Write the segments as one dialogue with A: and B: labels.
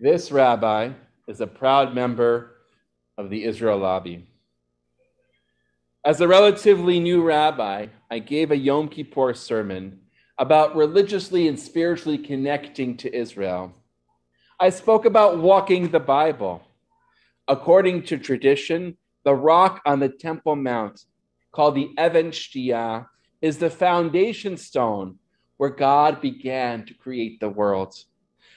A: This rabbi is a proud member of the Israel Lobby. As a relatively new rabbi, I gave a Yom Kippur sermon about religiously and spiritually connecting to Israel. I spoke about walking the Bible. According to tradition, the rock on the Temple Mount, called the Even Shtiyah, is the foundation stone where God began to create the world.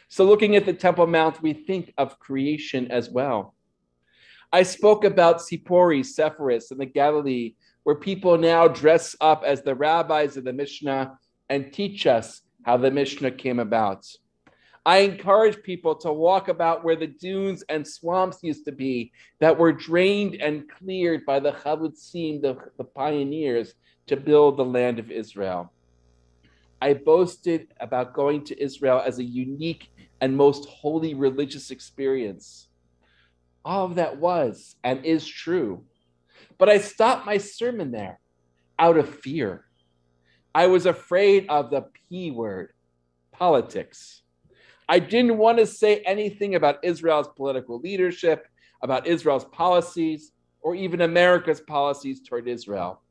A: So, looking at the Temple Mount, we think of creation as well. I spoke about Sipori, Sepphoris, in the Galilee, where people now dress up as the rabbis of the Mishnah and teach us how the Mishnah came about. I encourage people to walk about where the dunes and swamps used to be that were drained and cleared by the Chalutzim, the, the pioneers, to build the land of Israel. I boasted about going to Israel as a unique and most holy religious experience. All of that was and is true. But I stopped my sermon there out of fear. I was afraid of the P word, politics. I didn't want to say anything about Israel's political leadership, about Israel's policies, or even America's policies toward Israel.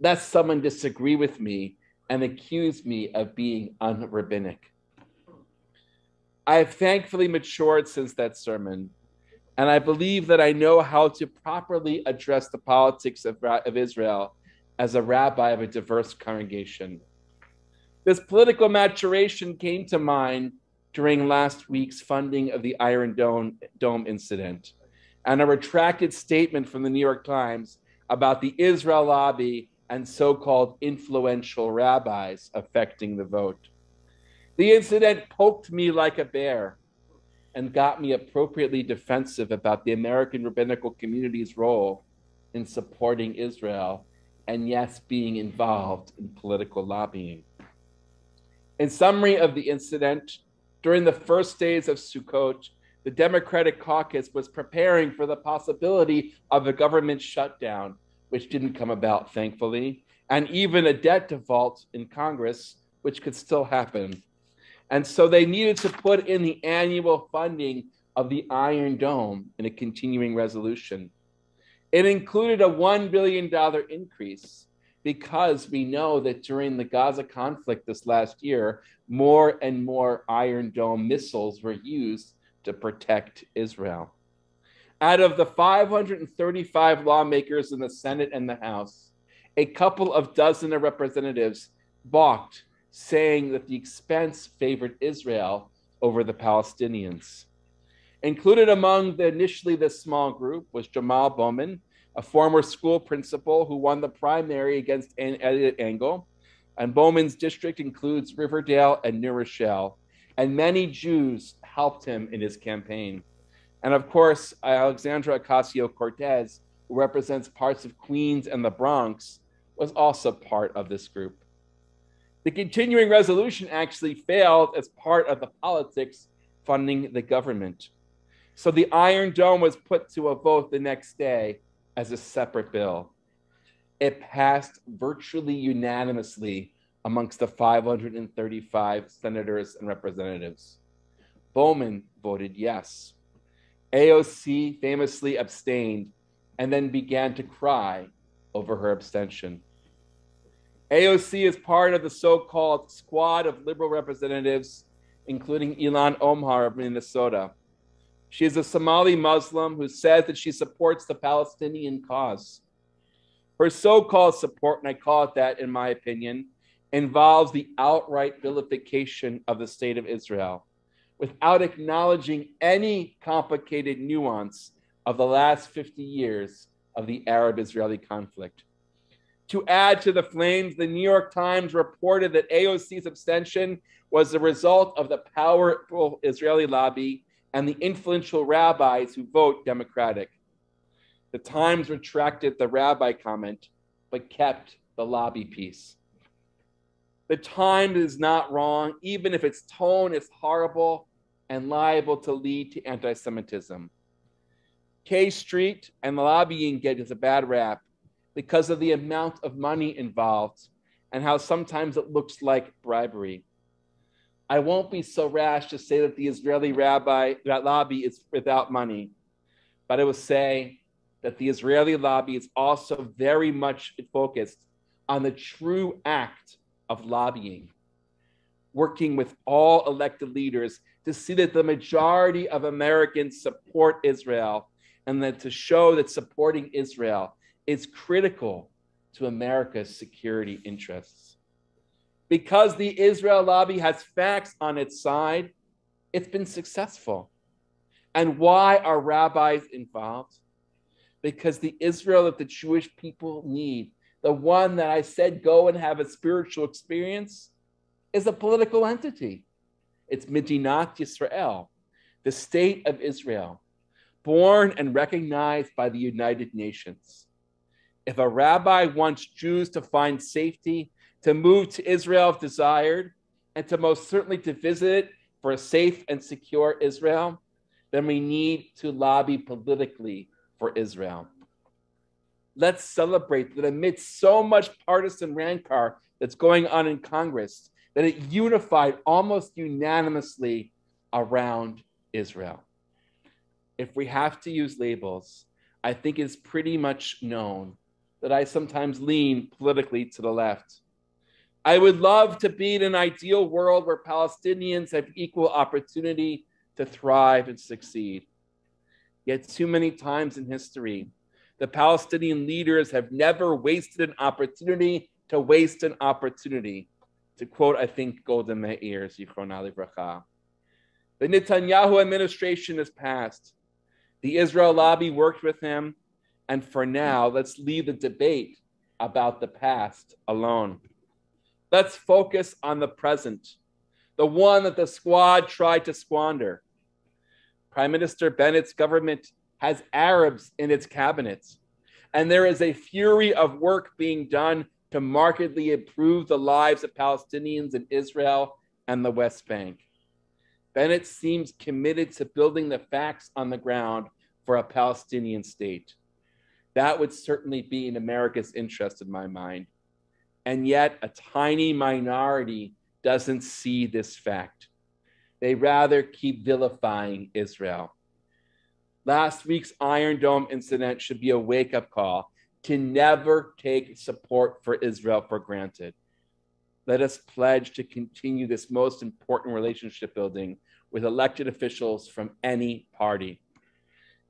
A: Lest someone disagree with me and accuse me of being unrabbinic. I have thankfully matured since that sermon, and I believe that I know how to properly address the politics of, of Israel as a rabbi of a diverse congregation. This political maturation came to mind during last week's funding of the Iron Dome, Dome incident and a retracted statement from the New York Times about the Israel lobby and so called influential rabbis affecting the vote. The incident poked me like a bear and got me appropriately defensive about the American rabbinical community's role in supporting Israel and, yes, being involved in political lobbying. In summary of the incident, during the first days of Sukkot, the Democratic caucus was preparing for the possibility of a government shutdown, which didn't come about, thankfully, and even a debt default in Congress, which could still happen. And so they needed to put in the annual funding of the Iron Dome in a continuing resolution. It included a $1 billion increase because we know that during the Gaza conflict this last year, more and more Iron Dome missiles were used to protect Israel. Out of the 535 lawmakers in the Senate and the House, a couple of dozen of representatives balked saying that the expense favored Israel over the Palestinians. Included among the initially this small group was Jamal Bowman, a former school principal who won the primary against Eliot Engel. And Bowman's district includes Riverdale and New Rochelle. And many Jews helped him in his campaign. And of course, Alexandra Ocasio Cortez, who represents parts of Queens and the Bronx, was also part of this group. The continuing resolution actually failed as part of the politics funding the government. So the Iron Dome was put to a vote the next day as a separate bill. It passed virtually unanimously amongst the 535 senators and representatives. Bowman voted yes. AOC famously abstained and then began to cry over her abstention. AOC is part of the so called squad of liberal representatives, including Ilhan Omar of Minnesota. She is a Somali Muslim who says that she supports the Palestinian cause. Her so called support, and I call it that in my opinion, involves the outright vilification of the state of Israel without acknowledging any complicated nuance of the last 50 years of the Arab Israeli conflict. To add to the flames, the New York Times reported that AOC's abstention was the result of the powerful Israeli lobby and the influential rabbis who vote Democratic. The Times retracted the rabbi comment, but kept the lobby piece. The Times is not wrong, even if its tone is horrible and liable to lead to anti Semitism. K Street and the lobbying get is a bad rap because of the amount of money involved and how sometimes it looks like bribery. I won't be so rash to say that the Israeli rabbi that lobby is without money, but I will say that the Israeli lobby is also very much focused on the true act of lobbying, working with all elected leaders to see that the majority of Americans support Israel and that to show that supporting Israel is critical to America's security interests. Because the Israel lobby has facts on its side, it's been successful. And why are rabbis involved? Because the Israel that the Jewish people need, the one that I said go and have a spiritual experience, is a political entity. It's Medinat Yisrael, the state of Israel, born and recognized by the United Nations. If a rabbi wants Jews to find safety, to move to Israel if desired, and to most certainly to visit for a safe and secure Israel, then we need to lobby politically for Israel. Let's celebrate that amidst so much partisan rancor that's going on in Congress, that it unified almost unanimously around Israel. If we have to use labels, I think it's pretty much known that I sometimes lean politically to the left. I would love to be in an ideal world where Palestinians have equal opportunity to thrive and succeed. Yet, too many times in history, the Palestinian leaders have never wasted an opportunity to waste an opportunity. To quote, I think, Golda Meir, Zichrona Livracha. The Netanyahu administration has passed. The Israel lobby worked with him. And for now, let's leave the debate about the past alone. Let's focus on the present, the one that the squad tried to squander. Prime Minister Bennett's government has Arabs in its cabinets, and there is a fury of work being done to markedly improve the lives of Palestinians in Israel and the West Bank. Bennett seems committed to building the facts on the ground for a Palestinian state. That would certainly be in America's interest, in my mind. And yet, a tiny minority doesn't see this fact. They rather keep vilifying Israel. Last week's Iron Dome incident should be a wake up call to never take support for Israel for granted. Let us pledge to continue this most important relationship building with elected officials from any party.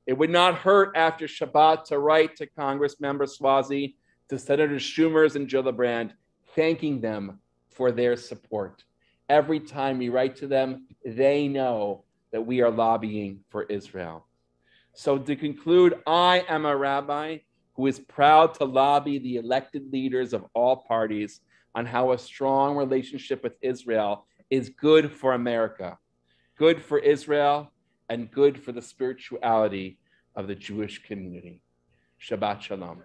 A: It would not hurt after Shabbat to write to Congress member Suozzi, to Senators Schumers and Gillibrand, thanking them for their support. Every time we write to them, they know that we are lobbying for Israel. So, to conclude, I am a rabbi who is proud to lobby the elected leaders of all parties on how a strong relationship with Israel is good for America, good for Israel, and good for the spirituality of the Jewish community. Shabbat Shalom.